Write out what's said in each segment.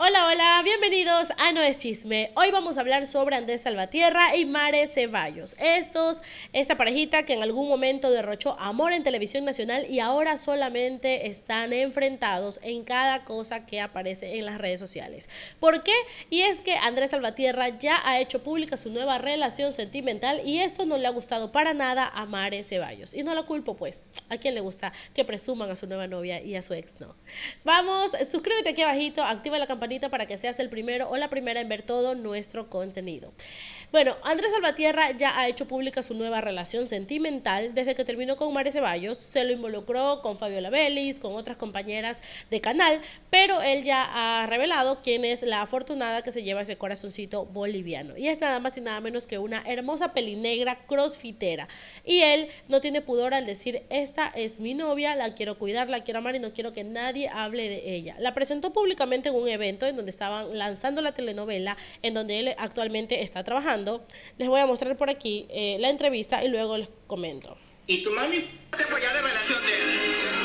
Hola, hola, bienvenidos a No es Chisme. Hoy vamos a hablar sobre Andrés Salvatierra y Mare Ceballos. Estos, esta parejita que en algún momento derrochó amor en televisión nacional y ahora solamente están enfrentados en cada cosa que aparece en las redes sociales. ¿Por qué? Y es que Andrés Salvatierra ya ha hecho pública su nueva relación sentimental y esto no le ha gustado para nada a Mare Ceballos. Y no la culpo, pues. ¿A quién le gusta que presuman a su nueva novia y a su ex no? Vamos, suscríbete aquí abajito, activa la campanita para que seas el primero o la primera en ver todo nuestro contenido. Bueno, Andrés Salvatierra ya ha hecho pública su nueva relación sentimental desde que terminó con Mare Ceballos. Se lo involucró con Fabiola Vélez, con otras compañeras de canal, pero él ya ha revelado quién es la afortunada que se lleva ese corazoncito boliviano. Y es nada más y nada menos que una hermosa pelinegra crossfitera. Y él no tiene pudor al decir, esta es mi novia, la quiero cuidar, la quiero amar y no quiero que nadie hable de ella. La presentó públicamente en un evento en donde estaban lanzando la telenovela en donde él actualmente está trabajando les voy a mostrar por aquí eh, la entrevista y luego les comento. ¿Y tu mami se fue ya de relación de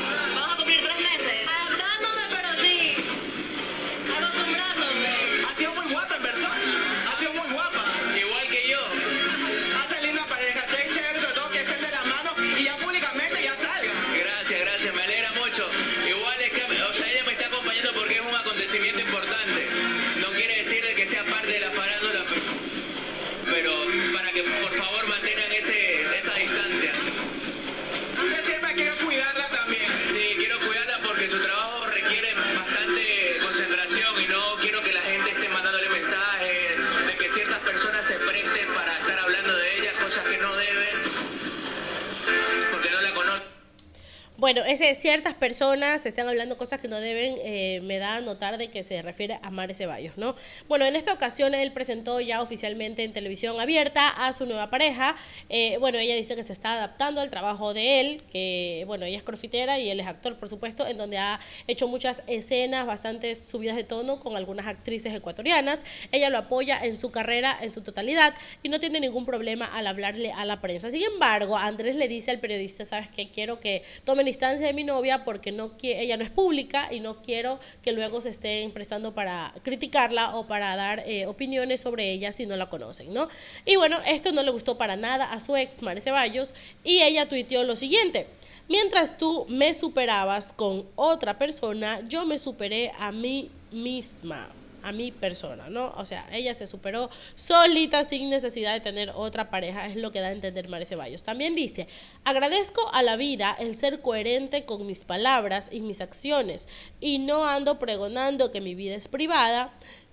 ese, ciertas personas están hablando cosas que no deben, eh, me da a notar de que se refiere a Mare Ceballos, ¿no? Bueno, en esta ocasión él presentó ya oficialmente en televisión abierta a su nueva pareja. Eh, bueno, ella dice que se está adaptando al trabajo de él, que, bueno, ella es crofitera y él es actor, por supuesto, en donde ha hecho muchas escenas, bastantes subidas de tono con algunas actrices ecuatorianas. Ella lo apoya en su carrera en su totalidad y no tiene ningún problema al hablarle a la prensa. Sin embargo, Andrés le dice al periodista, ¿sabes qué? Quiero que tomen distancia de mi novia porque ella no es pública y no quiero que luego se estén prestando para criticarla o para dar eh, opiniones sobre ella si no la conocen, ¿no? Y bueno, esto no le gustó para nada a su ex, Mare Ceballos, y ella tuiteó lo siguiente. Mientras tú me superabas con otra persona, yo me superé a mí misma a mi persona, ¿no? O sea, ella se superó solita sin necesidad de tener otra pareja, es lo que da a entender Mare Ceballos. También dice, agradezco a la vida el ser coherente con mis palabras y mis acciones y no ando pregonando que mi vida es privada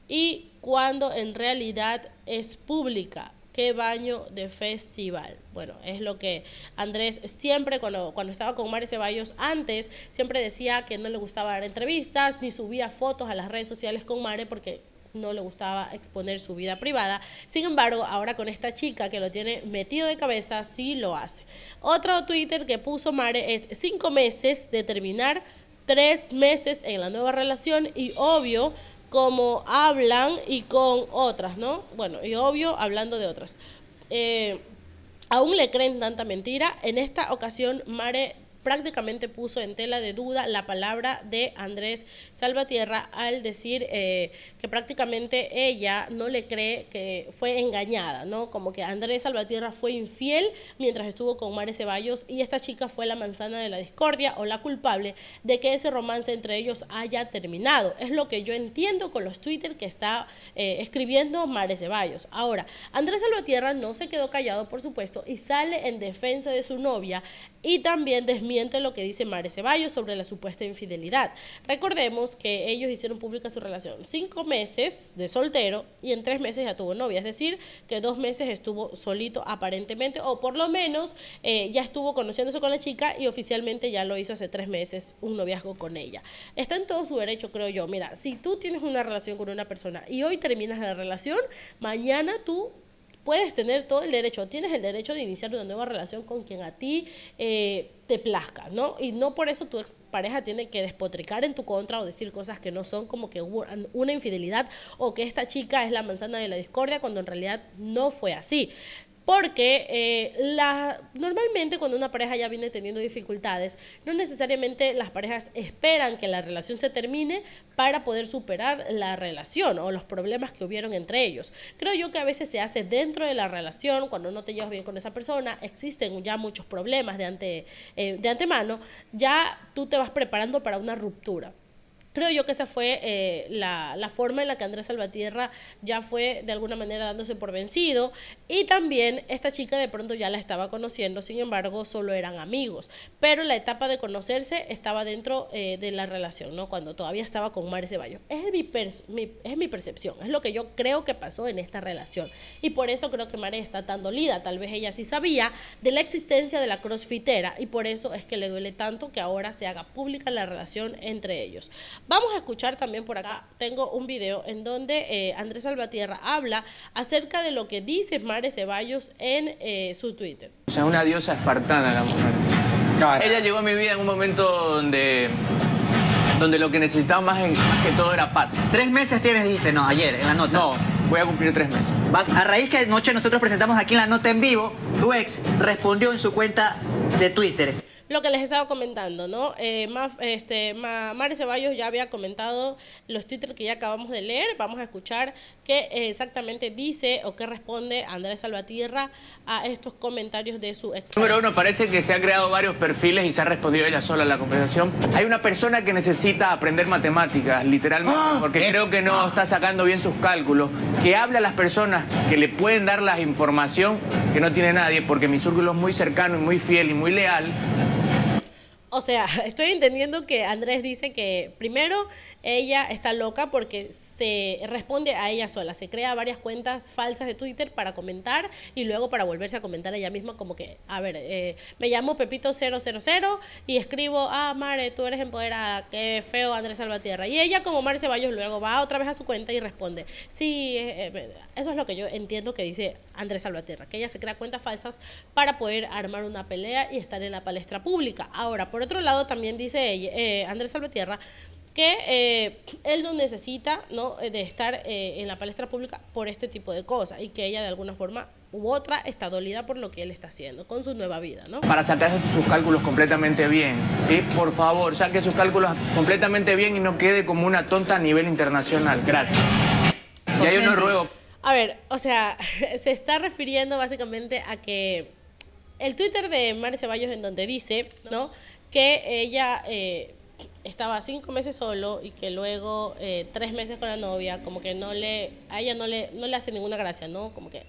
y cuando en realidad es pública qué baño de festival. Bueno, es lo que Andrés siempre, cuando, cuando estaba con Mari Ceballos antes, siempre decía que no le gustaba dar entrevistas ni subía fotos a las redes sociales con Mare porque no le gustaba exponer su vida privada. Sin embargo, ahora con esta chica que lo tiene metido de cabeza, sí lo hace. Otro Twitter que puso Mare es cinco meses de terminar, tres meses en la nueva relación y obvio como hablan y con otras, ¿no? Bueno, y obvio hablando de otras. Eh, aún le creen tanta mentira. En esta ocasión, Mare prácticamente puso en tela de duda la palabra de Andrés Salvatierra al decir eh, que prácticamente ella no le cree que fue engañada, ¿no? Como que Andrés Salvatierra fue infiel mientras estuvo con Mare Ceballos y esta chica fue la manzana de la discordia o la culpable de que ese romance entre ellos haya terminado. Es lo que yo entiendo con los Twitter que está eh, escribiendo Mare Ceballos. Ahora, Andrés Salvatierra no se quedó callado, por supuesto, y sale en defensa de su novia y también desmiente lo que dice Mare Ceballos sobre la supuesta infidelidad. Recordemos que ellos hicieron pública su relación cinco meses de soltero y en tres meses ya tuvo novia, es decir, que dos meses estuvo solito aparentemente o por lo menos eh, ya estuvo conociéndose con la chica y oficialmente ya lo hizo hace tres meses un noviazgo con ella. Está en todo su derecho, creo yo. Mira, si tú tienes una relación con una persona y hoy terminas la relación, mañana tú puedes tener todo el derecho, tienes el derecho de iniciar una nueva relación con quien a ti eh, te plazca, ¿no? Y no por eso tu expareja tiene que despotricar en tu contra o decir cosas que no son como que una infidelidad o que esta chica es la manzana de la discordia cuando en realidad no fue así. Porque eh, normalmente cuando una pareja ya viene teniendo dificultades, no necesariamente las parejas esperan que la relación se termine para poder superar la relación o los problemas que hubieron entre ellos. Creo yo que a veces se hace dentro de la relación, cuando no te llevas bien con esa persona, existen ya muchos problemas de, ante, eh, de antemano, ya tú te vas preparando para una ruptura. Creo yo que esa fue eh, la, la, forma en la que Andrés Salvatierra ya fue de alguna manera dándose por vencido y también esta chica de pronto ya la estaba conociendo, sin embargo solo eran amigos, pero la etapa de conocerse estaba dentro eh, de la relación, ¿no? Cuando todavía estaba con Mare Ceballos. Es mi, es mi percepción, es lo que yo creo que pasó en esta relación y por eso creo que Mare está tan dolida, tal vez ella sí sabía de la existencia de la crossfitera y por eso es que le duele tanto que ahora se haga pública la relación entre ellos. Vamos a escuchar también por acá, tengo un video en donde eh, Andrés Salvatierra habla acerca de lo que dice Mare Ceballos en eh, su Twitter. O sea, una diosa espartana la mujer. Ella llegó a mi vida en un momento donde donde lo que necesitaba más, que todo era paz. Tres meses tienes, dice, no, ayer, en la nota. No, voy a cumplir tres meses. a raíz que anoche nosotros presentamos aquí en la nota en vivo, tu ex respondió en su cuenta de Twitter lo que les he estado comentando, ¿no? Eh, este, Mare Ceballos ya había comentado los twitters que ya acabamos de leer. Vamos a escuchar qué exactamente dice o qué responde Andrés Salvatierra a estos comentarios de su ex. Número uno, parece que se han creado varios perfiles y se ha respondido ella sola a la conversación. Hay una persona que necesita aprender matemáticas, literalmente, ah, porque creo que no está sacando bien sus cálculos, que habla a las personas que le pueden dar la información que no tiene nadie, porque mi círculo es muy cercano y muy fiel y muy leal. O sea, estoy entendiendo que Andrés dice que primero ella está loca porque se responde a ella sola, se crea varias cuentas falsas de Twitter para comentar y luego para volverse a comentar ella misma como que, a ver, eh, me llamo Pepito000 y escribo, ah, Mare, tú eres empoderada, qué feo Andrés Salvatierra. Y ella como Mare Ceballos luego va otra vez a su cuenta y responde, sí, eh, eh, eso es lo que yo entiendo que dice Andrés Salvatierra, que ella se crea cuentas falsas para poder armar una pelea y estar en la palestra pública. Ahora, por otro lado, también dice ella, Andrés Salvatierra, que eh, él no necesita ¿no? de estar eh, en la palestra pública por este tipo de cosas y que ella de alguna forma u otra está dolida por lo que él está haciendo con su nueva vida, ¿no? Para sacar sus cálculos completamente bien, ¿sí? Por favor, saque sus cálculos completamente bien y no quede como una tonta a nivel internacional. Gracias. Y yo no ruego. A ver, o sea, se está refiriendo básicamente a que el Twitter de Mari Ceballos en donde dice, ¿no? Que ella... Eh, estaba cinco meses solo y que luego eh, tres meses con la novia, como que no le, a ella no le, no le hace ninguna gracia, ¿no? Como que,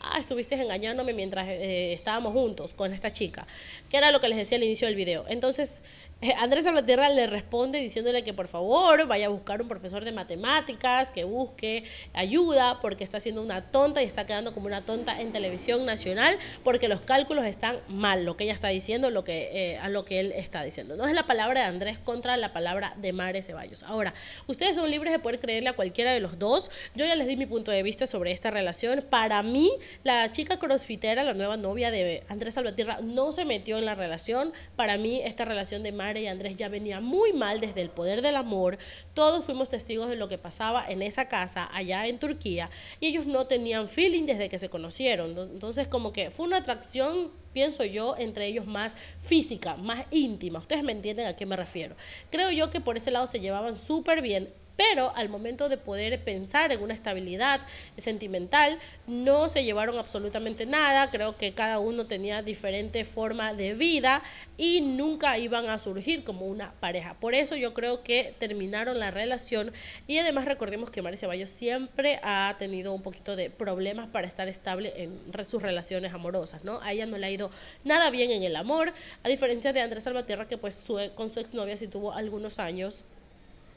ah, estuviste engañándome mientras eh, estábamos juntos con esta chica, que era lo que les decía al inicio del video. Entonces, Andrés Salvatierra le responde diciéndole que por favor vaya a buscar un profesor de matemáticas, que busque ayuda porque está siendo una tonta y está quedando como una tonta en televisión nacional porque los cálculos están mal, lo que ella está diciendo, lo que, eh, a lo que él está diciendo. No es la palabra de Andrés contra la palabra de Mare Ceballos. Ahora, ustedes son libres de poder creerle a cualquiera de los dos. Yo ya les di mi punto de vista sobre esta relación. Para mí, la chica crossfitera, la nueva novia de Andrés Salvatierra, no se metió en la relación. Para mí, esta relación de Mare y Andrés ya venía muy mal desde el poder del amor. Todos fuimos testigos de lo que pasaba en esa casa allá en Turquía y ellos no tenían feeling desde que se conocieron. Entonces como que fue una atracción pienso yo, entre ellos más física, más íntima. Ustedes me entienden a qué me refiero. Creo yo que por ese lado se llevaban súper bien pero al momento de poder pensar en una estabilidad sentimental, no se llevaron absolutamente nada, creo que cada uno tenía diferente forma de vida y nunca iban a surgir como una pareja. Por eso yo creo que terminaron la relación y además recordemos que María Ceballos siempre ha tenido un poquito de problemas para estar estable en sus relaciones amorosas, ¿no? A ella no le ha ido nada bien en el amor, a diferencia de Andrés Salvatierra que pues con su exnovia sí tuvo algunos años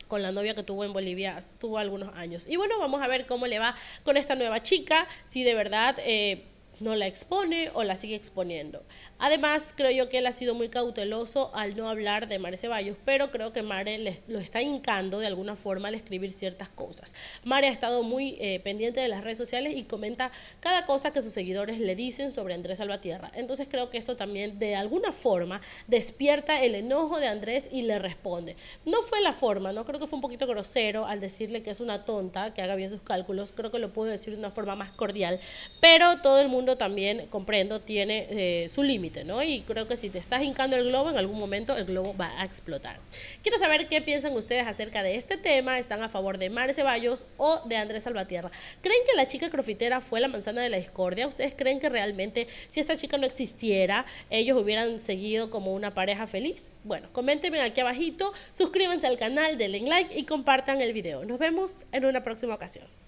con la novia que tuvo en Bolivia, tuvo algunos años. Y bueno, vamos a ver cómo le va con esta nueva chica, si de verdad eh, no la expone o la sigue exponiendo. Además, creo yo que él ha sido muy cauteloso al no hablar de Mare Ceballos, pero creo que Mare lo está hincando de alguna forma al escribir ciertas cosas. Mare ha estado muy eh, pendiente de las redes sociales y comenta cada cosa que sus seguidores le dicen sobre Andrés Salvatierra. Entonces creo que esto también de alguna forma despierta el enojo de Andrés y le responde. No fue la forma, no creo que fue un poquito grosero al decirle que es una tonta, que haga bien sus cálculos, creo que lo puedo decir de una forma más cordial, pero todo el mundo también, comprendo, tiene eh, su límite, ¿no? Y creo que si te estás hincando el globo, en algún momento el globo va a explotar. Quiero saber qué piensan ustedes acerca de este tema. ¿Están a favor de Mare Ceballos o de Andrés Salvatierra? ¿Creen que la chica crofitera fue la manzana de la discordia? ¿Ustedes creen que realmente si esta chica no existiera, ellos hubieran seguido como una pareja feliz? Bueno, coméntenme aquí abajito, suscríbanse al canal, denle like y compartan el video. Nos vemos en una próxima ocasión.